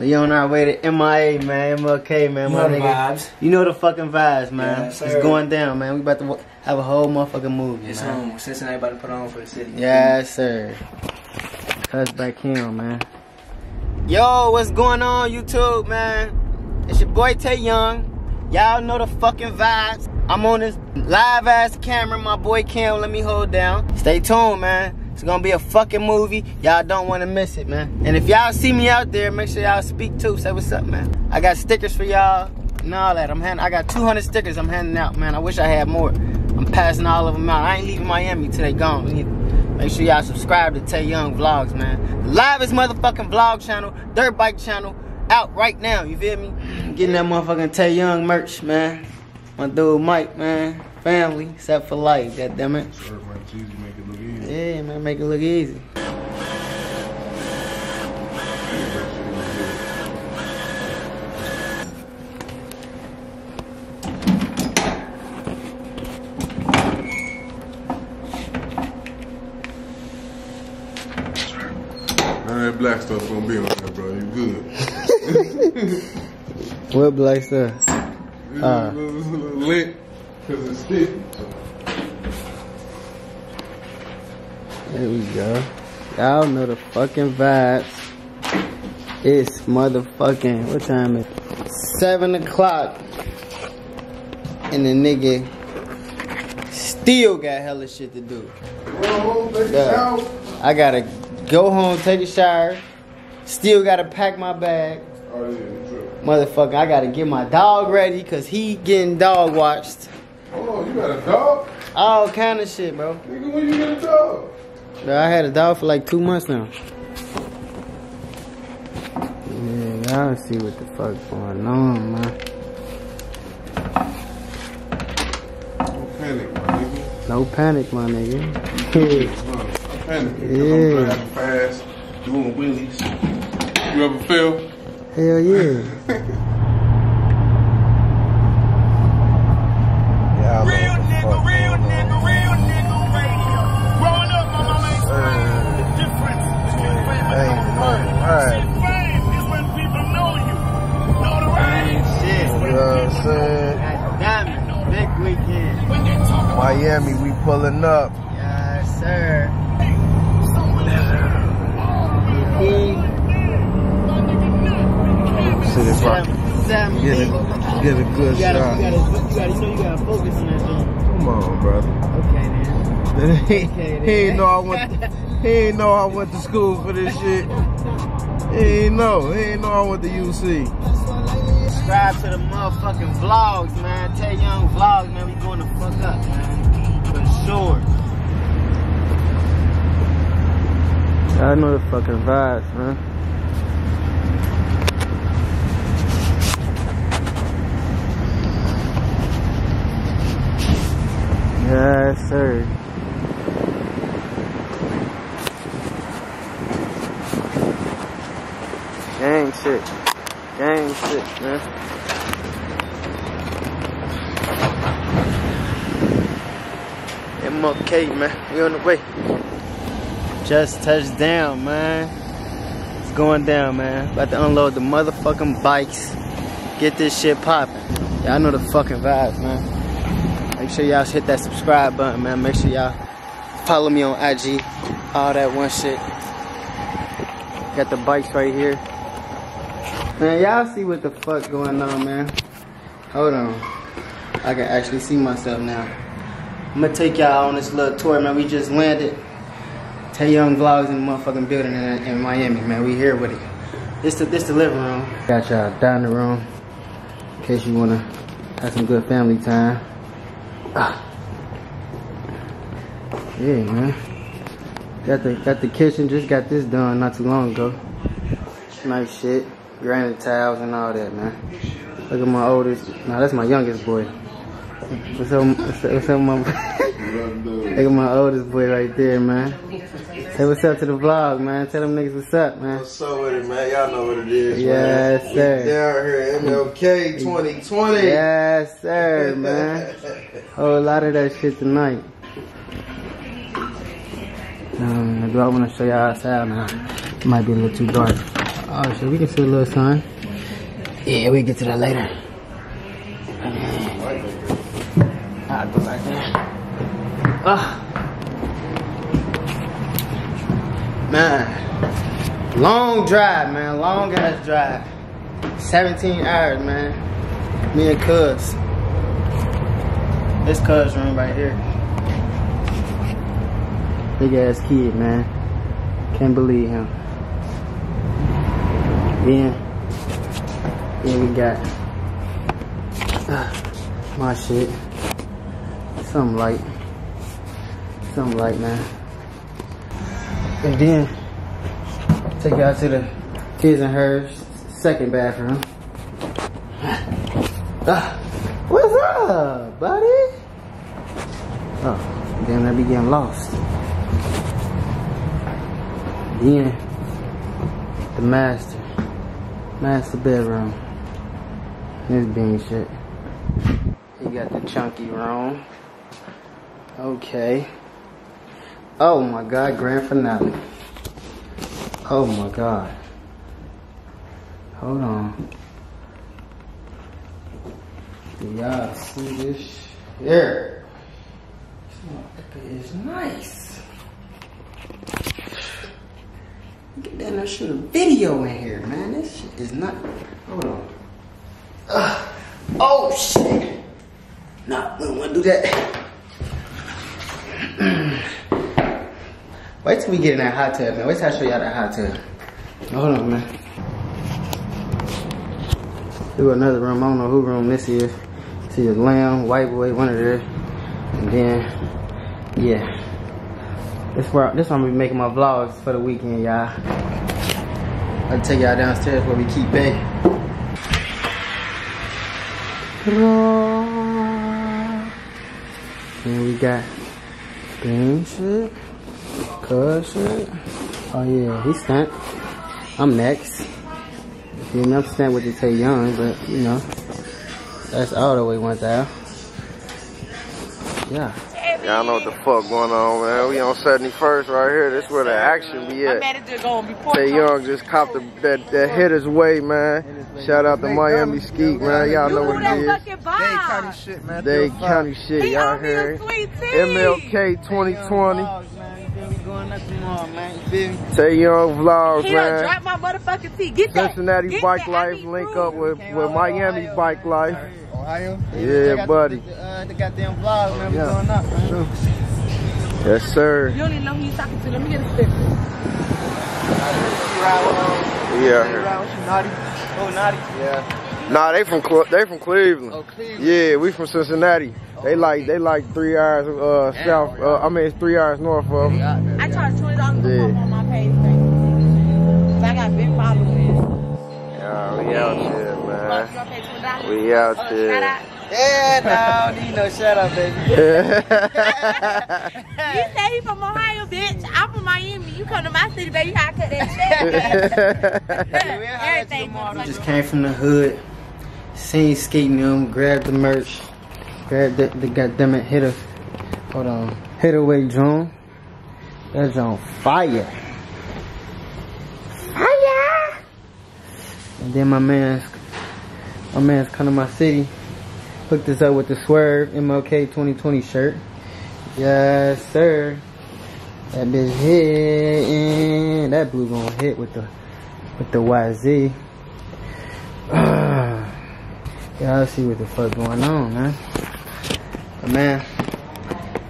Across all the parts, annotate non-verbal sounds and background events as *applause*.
We on our way to MIA, man. MLK, man. You my know the nigga. vibes. You know the fucking vibes, man. Yes, it's going down, man. We about to have a whole motherfucking movie, It's man. um, Cincinnati about to put on for the city. Yes, sir. Cuz back here, man. Yo, what's going on, YouTube, man? It's your boy Tey Young. Y'all know the fucking vibes. I'm on this live ass camera. My boy Cam, let me hold down. Stay tuned, man. It's gonna be a fucking movie. Y'all don't wanna miss it, man. And if y'all see me out there, make sure y'all speak too. Say what's up, man. I got stickers for y'all and all that. I'm hand- I got 200 stickers I'm handing out, man. I wish I had more. I'm passing all of them out. I ain't leaving Miami till they gone. either. Make sure y'all subscribe to Tey Young Vlogs, man. The livest motherfucking vlog channel, dirt bike channel, out right now. You feel me? Getting that motherfucking Tey Young merch, man. My dude Mike, man. Family, except for life. God damn it. Serve my cheese, make it look easy. Yeah, man, make it look easy. None of that black stuff gonna be on there, bro. You good. *laughs* What black stuff? *laughs* Uh. a because it's sticky. There we go. Y'all know the fucking vibes. It's motherfucking, what time is it? 7 o'clock. And the nigga still got hella shit to do. Well, take it Yeah. out. I gotta go home, take a shower. Still gotta pack my bag. Oh, yeah. Motherfucker, I gotta get my dog ready because he getting dog watched. Hold on, you got a dog? All kind of shit, bro. Nigga, when you get a dog? Bro, I had a dog for like two months now. Yeah, y'all see what the fuck going on, man. Don't panic, my nigga. No panic, my nigga. *laughs* I'm panicking. Yeah. I'm driving fast, doing wheelies. You ever feel? Hell. Yeah, *laughs* Miami, we pulling up. Yes, sir. See if I get a, get a good You gotta, shot. you gotta, you gotta, you gotta focus on that thing. Come on, brother. Okay, man. he, then. he ain't know I went. he ain't know I went to school for this shit. He ain't know. He ain't know I went to UC. Subscribe to the motherfucking vlogs, man. Tey Young vlogs, man. We going to fuck up, man. Sure. I know the fucking vibes, man. Yes, sir. Gang shit. Gang shit, man. MLK, man. We on the way. Just touched down, man. It's going down, man. About to unload the motherfucking bikes. Get this shit popping. Y'all know the fucking vibes, man. Make sure y'all hit that subscribe button, man. Make sure y'all follow me on IG. All that one shit. Got the bikes right here. Man, y'all see what the fuck going on, man. Hold on. I can actually see myself now. I'm gonna take y'all on this little tour, man. We just landed. Tey Young Vlogs in the motherfucking building in, in Miami, man. We here with it. This the this the living room. Got y'all dining room. In case you wanna have some good family time. Ah. Yeah, man. Got the got the kitchen. Just got this done not too long ago. Nice shit. Granite tiles and all that, man. Look at my oldest. Nah, that's my youngest boy. What's up? What's up, what's up my? Look at my oldest boy right there, man. Say what's up to the vlog, man. Tell them niggas what's up, man. What's up with it, man? Y'all know what it is. Yes, man. sir. We down here, MLK 2020. Yes, sir, man. *laughs* Whole lot of that shit tonight. Um, do I want to show y'all outside now? It might be a little too dark. Oh shit, we can see a little sign. Yeah, we get to that later. Go back there. Ah. Man. Long drive, man. Long ass drive. 17 hours, man. Me and Cuz. This Cuz room right here. Big ass kid, man. Can't believe him. Then, then we got uh, my shit. Something light. Something light, man. And then, take out to the kids and hers second bathroom. Uh, *laughs* what's up, buddy? Oh, damn, I be getting lost. Then, the master. Master bedroom. This being shit. You got the chunky room. Okay. Oh my god, grand finale. Oh my god. Hold on. Y'all see this? There. This is nice. Get that and shoot a video in here, man. This shit is not. Hold on. Oh shit. No, we don't want to do that. Wait till we get in that hot tub, man. Wait till I show y'all that hot tub. Hold on, man. Do another room. I don't know who room this is. See a lamb, white boy, one of theirs. And then, yeah. This where this I'm gonna be making my vlogs for the weekend, y'all. I'll take y'all downstairs where we keep big. And we got green shit, cuz. Oh yeah, he stunk. I'm next. You know, I'm stunk with the Tey Young, but you know, that's all the way went down. Yeah. Y'all know what the fuck going on, man. We on 71st right here. This where the action be My at. manager gonna report. Tey Young just copped the, that, that Hittaz Way, man. Shout out to Miami Skeet, man. Y'all know what it is. fucking vibe. County shit, He y'all owe me a heard. sweet. MLK 2020. Going up tomorrow, man. You feel me? Tey Young vlogs, He done man. dropped my motherfucking tea. Get that. Cincinnati Get Bike that. Life link proof. up with, with Miami Bike Life. Ohio? Yeah, buddy. The, uh, the goddamn vlog, man. We Yeah. going up, man. Yes, sir. You don't even know who you talking to. Let me get a sticker. Yeah. Naughty. Oh, naughty. Yeah. Nah, they from Cle- they from Cleveland. Oh, Cleveland. Yeah, we from Cincinnati. They like they like three hours uh south. Uh, I mean, it's three hours north of. 'em. I charge twenty dollars Yeah. to pop on my page. Thank you. So I got big followers. Yeah, we out here, You man. gonna pay twenty dollars? We out Oh, shout here. Yeah, no, I don't need no shout out, baby. *laughs* You say he from Ohio, bitch. I'm from Miami. You come to my city, baby. You gotta cut that shit. *laughs* Everything. We just came from the hood, seen skating them, grabbed the merch, grabbed the, the goddamn it, hit a, hold on, hit away June. That's on fire. Fire! And then my man's, my man's come to my city, hooked us up with the Swerve MLK 2020 shirt. Yes, sir. That bitch hit, that blue gonna hit with the, with the YZ. *sighs* Y'all see what the fuck going on, man. But man,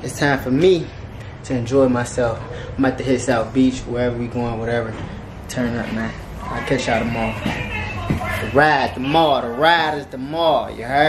it's time for me to enjoy myself. I'm about to hit South Beach, wherever we going, whatever. Turn up, man. I'll catch y'all tomorrow. The ride tomorrow. The ride is tomorrow. You heard?